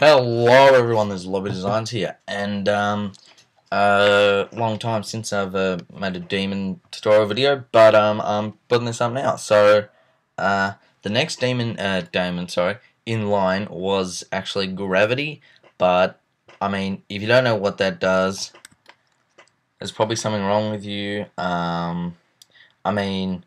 Hello everyone, this is Lopu Designs here, and um, uh, long time since I've uh, made a daemon tutorial video, but um, I'm putting this up now. So, uh, the next daemon, uh, daemon, sorry, in line was actually gravity, but I mean, if you don't know what that does, there's probably something wrong with you. Um, I mean,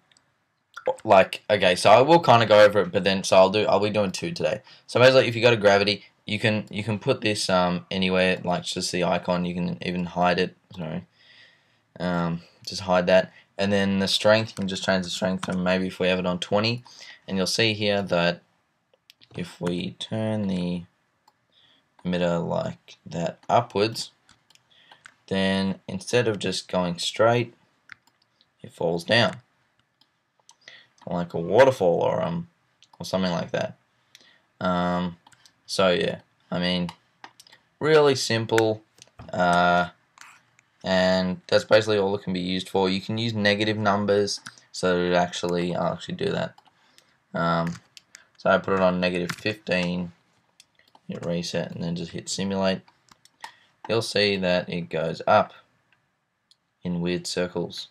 like okay, so I will kind of go over it, but then so I'll do I'll be doing two today. So basically, if you go to gravity, you can you can put this um anywhere like just the icon. You can even hide it. Sorry, um, just hide that, and then the strength. You can just change the strength from maybe if we have it on twenty, and you'll see here that if we turn the emitter like that upwards, then instead of just going straight, it falls down like a waterfall or um or something like that. Um, so yeah, I mean, really simple, uh, and that's basically all it can be used for. You can use negative numbers so actually I'll actually do that. Um, so I put it on negative 15, hit reset, and then just hit simulate. You'll see that it goes up in weird circles.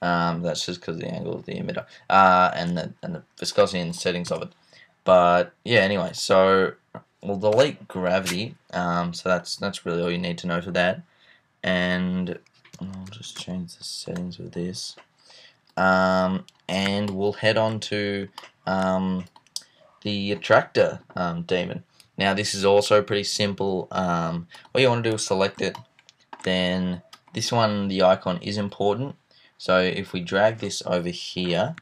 Um, that's just because the angle of the emitter uh, and the and the viscosity and settings of it. But yeah, anyway, so we'll delete gravity. Um, so that's that's really all you need to know for that. And I'll just change the settings of this. Um, and we'll head on to um, the attractor um, daemon. Now this is also pretty simple. Um, all you want to do is select it. Then this one, the icon is important. So if we drag this over here,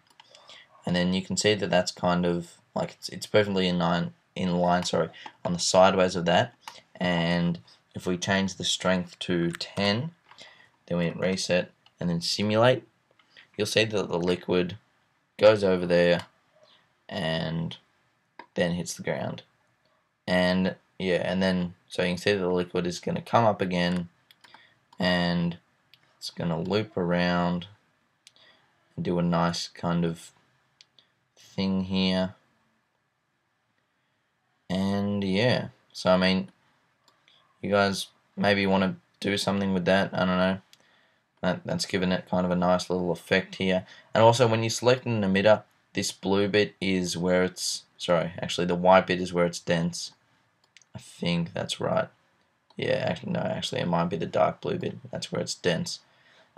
and then you can see that that's kind of like it's, it's perfectly in line, in line, sorry, on the sideways of that. And if we change the strength to 10, then we hit reset and then simulate, you'll see that the liquid goes over there and then hits the ground. And yeah, and then so you can see the liquid is going to come up again and it's going to loop around and do a nice kind of thing here. And yeah, so I mean, you guys maybe want to do something with that. I don't know. That, that's given it kind of a nice little effect here. And also when you select an emitter, this blue bit is where it's, sorry, actually the white bit is where it's dense. I think that's right. Yeah, actually, no, actually it might be the dark blue bit. That's where it's dense.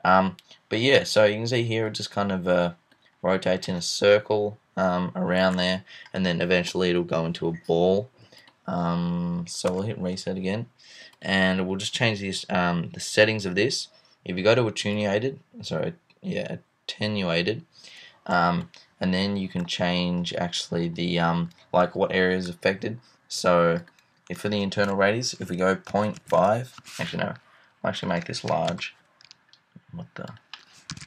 Um, but yeah, so you can see here it just kind of uh, rotates in a circle um, around there, and then eventually it'll go into a ball. Um, so we'll hit reset again, and we'll just change this, um, the settings of this. If you go to attenuated, sorry, yeah, attenuated, um, and then you can change actually the um, like what area is affected. So if for the internal radius, if we go 0.5, actually no, I'll actually make this large what the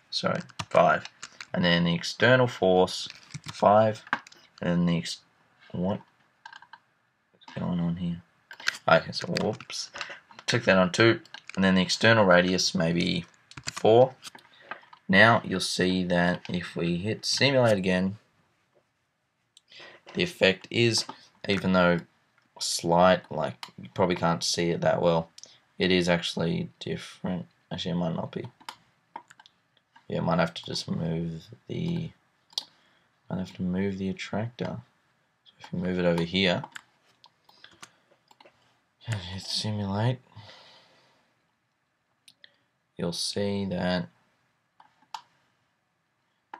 sorry five and then the external force five. And then the ex what? What's going on here? Okay so whoops. Took that on two. And then the external radius maybe four. Now you'll see that if we hit simulate again the effect is even though slight like you probably can't see it that well it is actually different. Actually it might not be yeah, might have to just move the might have to move the attractor. So if you move it over here, hit simulate, you'll see that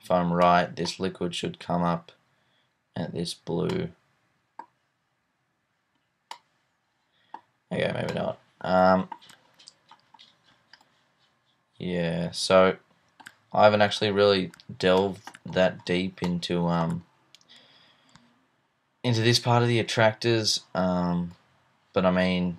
if I'm right, this liquid should come up at this blue. Okay, maybe not. Um, yeah, so I haven't actually really delved that deep into um, into this part of the attractors, um, but I mean,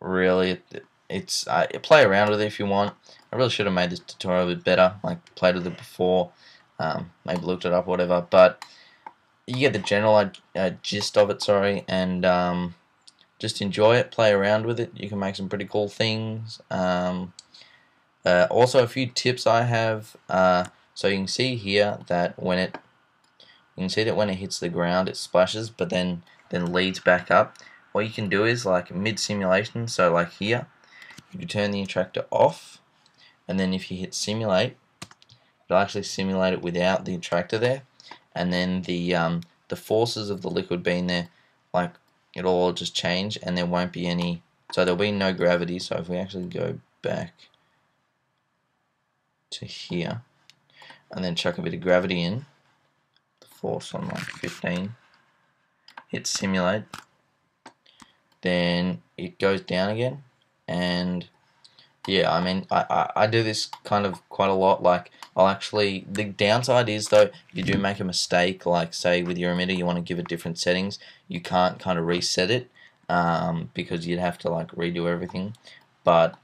really, it, it's uh, play around with it if you want. I really should have made this tutorial a bit better, like played with it before, um, maybe looked it up, whatever. But you get the general uh, gist of it, sorry, and um, just enjoy it, play around with it. You can make some pretty cool things. Um, uh, also, a few tips I have. Uh, so you can see here that when it, you can see that when it hits the ground it splashes but then then leads back up what you can do is like mid simulation so like here you turn the attractor off and then if you hit simulate it'll actually simulate it without the attractor there and then the um, the forces of the liquid being there like it'll all just change and there won't be any so there'll be no gravity so if we actually go back to here. And then chuck a bit of gravity in. The force on like 15 hit simulate. Then it goes down again. And yeah I mean I, I, I do this kind of quite a lot. Like I'll actually the downside is though you do make a mistake like say with your emitter you want to give it different settings you can't kind of reset it um, because you'd have to like redo everything. But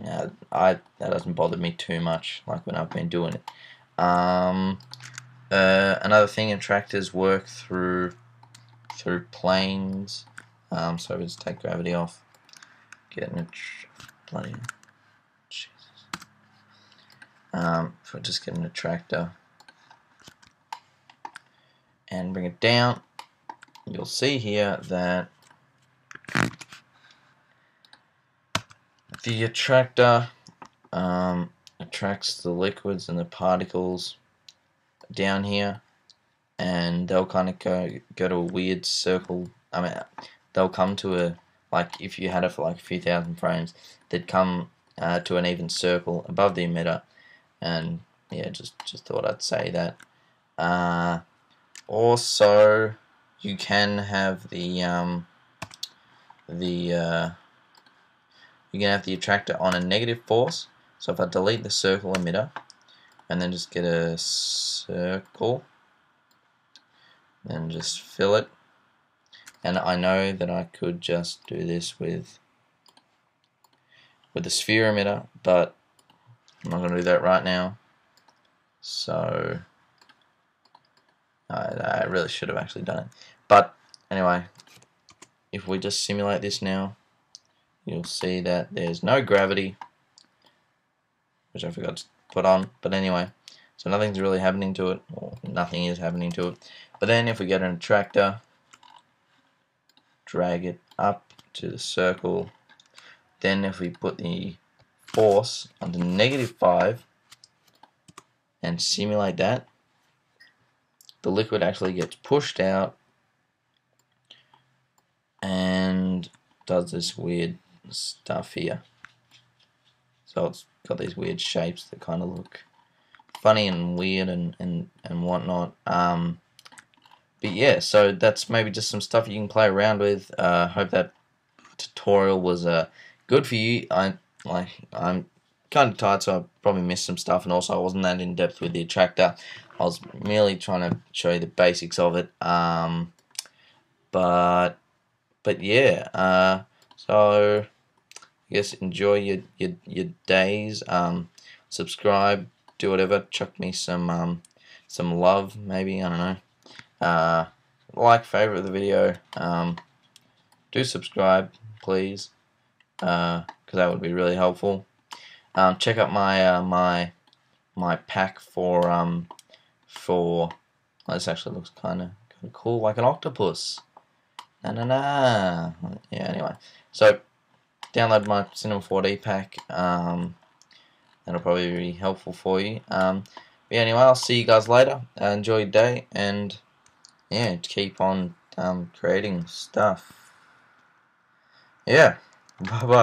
yeah, I that doesn't bother me too much like when I've been doing it. Um, uh, another thing attractors work through through planes. Um, so we just take gravity off getting a bloody um, for just get an attractor and bring it down. You'll see here that the attractor um, attracts the liquids and the particles down here and they'll kind of go go to a weird circle. I mean they'll come to a like if you had it for like a few thousand frames they'd come uh, to an even circle above the emitter. And yeah just just thought I'd say that. Uh, also you can have the um, the uh, you can have the attractor on a negative force. So if I delete the circle emitter and then just get a circle and just fill it. And I know that I could just do this with with the sphere emitter but I'm not going to do that right now. So I, I really should have actually done it. But anyway if we just simulate this now you'll see that there's no gravity which I forgot to put on. But anyway so nothing's really happening to it. Or nothing is happening to it. But then if we get an attractor drag it up to the circle. Then if we put the force onto negative 5 and simulate that the liquid actually gets pushed out and does this weird stuff here. So it's got these weird shapes that kind of look funny and weird and, and, and whatnot. Um, but yeah, so that's maybe just some stuff you can play around with. Uh, hope that tutorial was uh, good for you. I like I'm kind of tired, so I probably missed some stuff, and also I wasn't that in depth with the attractor. I was merely trying to show you the basics of it. Um, but but yeah, uh, so I guess enjoy your your, your days. Um, subscribe, do whatever. Chuck me some um, some love, maybe I don't know. Uh, like, favorite the video. Um, do subscribe, please, because uh, that would be really helpful. Um, check out my uh, my my pack for um for this actually looks kind of kind of cool, like an octopus. Na na na. Yeah. Anyway, so download my Cinema 4D pack. Um, that'll probably be helpful for you. Um, but anyway, I'll see you guys later. Uh, enjoy your day and yeah, keep on um, creating stuff. Yeah. Bye bye.